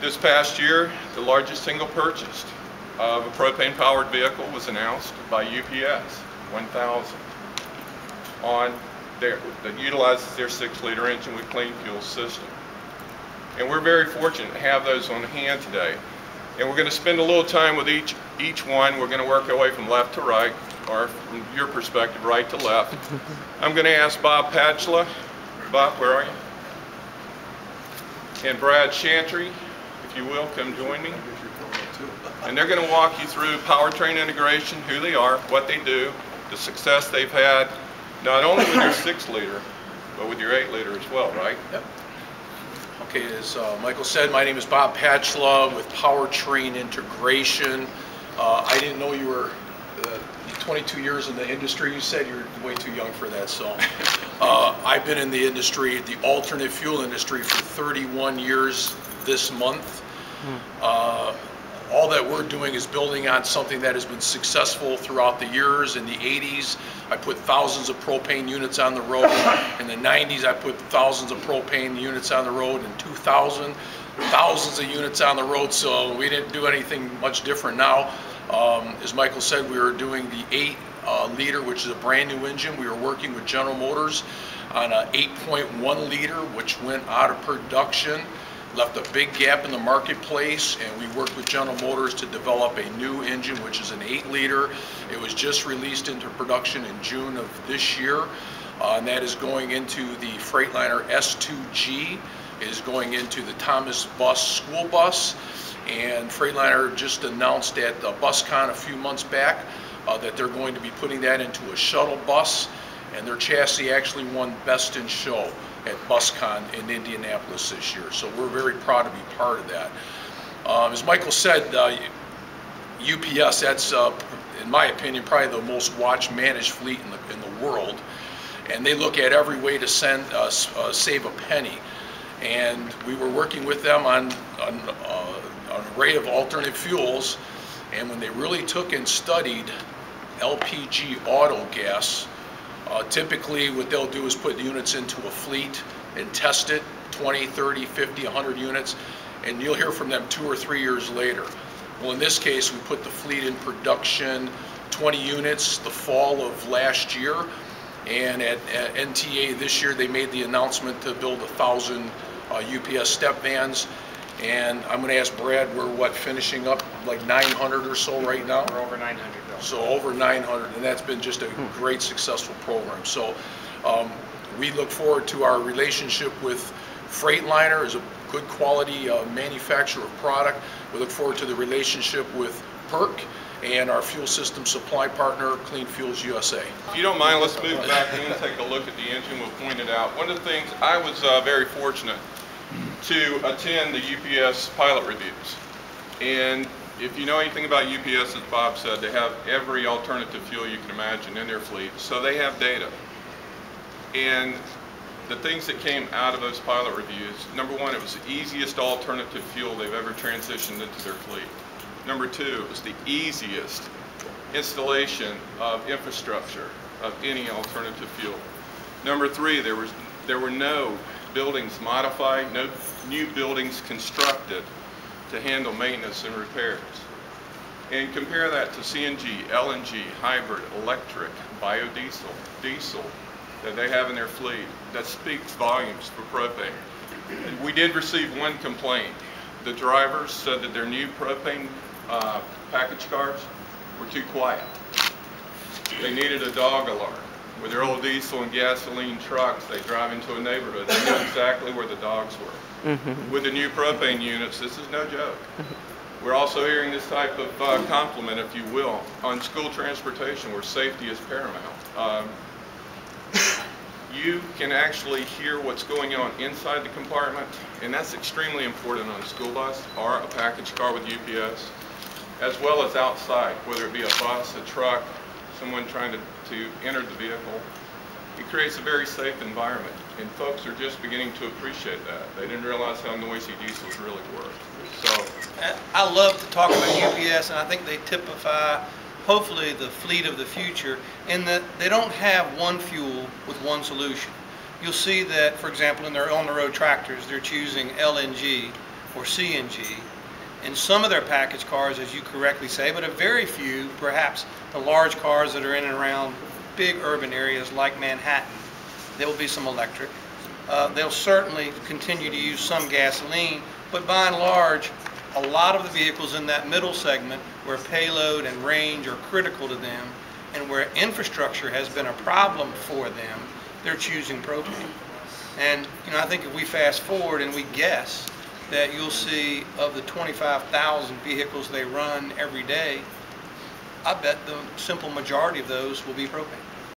This past year, the largest single purchase of a propane-powered vehicle was announced by UPS, 1,000, on their, that utilizes their six-liter engine with clean fuel system. And we're very fortunate to have those on hand today. And we're going to spend a little time with each, each one. We're going to work our way from left to right, or from your perspective, right to left. I'm going to ask Bob Patchla. Bob, where are you? And Brad Chantry, if you will, come join me. And they're going to walk you through powertrain integration, who they are, what they do, the success they've had, not only with your six liter, but with your eight liter as well, right? Yep. Okay, as uh, Michael said, my name is Bob Patchlaw with Powertrain Integration. Uh, I didn't know you were uh, 22 years in the industry. You said you're way too young for that, so. Uh, I've been in the industry, the alternate fuel industry for 31 years this month. Uh, all that we're doing is building on something that has been successful throughout the years. In the 80s, I put thousands of propane units on the road. In the 90s, I put thousands of propane units on the road. In 2000, thousands of units on the road. So we didn't do anything much different now. Um, as Michael said, we are doing the 8 uh, liter, which is a brand new engine. We were working with General Motors on a 8.1 liter, which went out of production left a big gap in the marketplace, and we worked with General Motors to develop a new engine, which is an 8-liter. It was just released into production in June of this year, uh, and that is going into the Freightliner S2G. It is going into the Thomas Bus school bus, and Freightliner just announced at uh, BusCon a few months back uh, that they're going to be putting that into a shuttle bus, and their chassis actually won Best in Show at BusCon in Indianapolis this year. So we're very proud to be part of that. Um, as Michael said, uh, UPS, that's, uh, in my opinion, probably the most watched managed fleet in the, in the world. And they look at every way to send us, uh, save a penny. And we were working with them on, on uh, an array of alternate fuels. And when they really took and studied LPG auto gas, uh, typically, what they'll do is put units into a fleet and test it 20, 30, 50, 100 units, and you'll hear from them two or three years later. Well, in this case, we put the fleet in production 20 units the fall of last year, and at, at NTA this year, they made the announcement to build a thousand uh, UPS step vans. And I'm going to ask Brad, we're what, finishing up like 900 or so right now? We're over 900 though. So over 900, and that's been just a great successful program. So um, we look forward to our relationship with Freightliner as a good quality uh, manufacturer of product. We look forward to the relationship with PERC and our fuel system supply partner, Clean Fuels USA. If you don't mind, let's move back in and take a look at the engine. We'll point it out. One of the things, I was uh, very fortunate to attend the UPS pilot reviews. And if you know anything about UPS, as Bob said, they have every alternative fuel you can imagine in their fleet. So they have data. And the things that came out of those pilot reviews, number one, it was the easiest alternative fuel they've ever transitioned into their fleet. Number two, it was the easiest installation of infrastructure of any alternative fuel. Number three, there was there were no buildings modified, no new buildings constructed to handle maintenance and repairs. And compare that to CNG, LNG, hybrid, electric, biodiesel, diesel that they have in their fleet. That speaks volumes for propane. We did receive one complaint. The drivers said that their new propane uh, package cars were too quiet. They needed a dog alarm. With their old diesel and gasoline trucks, they drive into a neighborhood. They know exactly where the dogs were. With the new propane units, this is no joke. We're also hearing this type of uh, compliment, if you will, on school transportation where safety is paramount. Um, you can actually hear what's going on inside the compartment, and that's extremely important on a school bus or a package car with UPS, as well as outside, whether it be a bus, a truck, someone trying to, to enter the vehicle. It creates a very safe environment, and folks are just beginning to appreciate that. They didn't realize how noisy diesels really were. So, I love to talk about UPS, and I think they typify, hopefully, the fleet of the future in that they don't have one fuel with one solution. You'll see that, for example, in their on-the-road tractors, they're choosing LNG or CNG. In some of their package cars, as you correctly say, but a very few, perhaps the large cars that are in and around big urban areas like Manhattan, there will be some electric. Uh, They'll certainly continue to use some gasoline, but by and large, a lot of the vehicles in that middle segment where payload and range are critical to them and where infrastructure has been a problem for them, they're choosing propane. And, you know, I think if we fast forward and we guess that you'll see of the 25,000 vehicles they run every day, I bet the simple majority of those will be propane.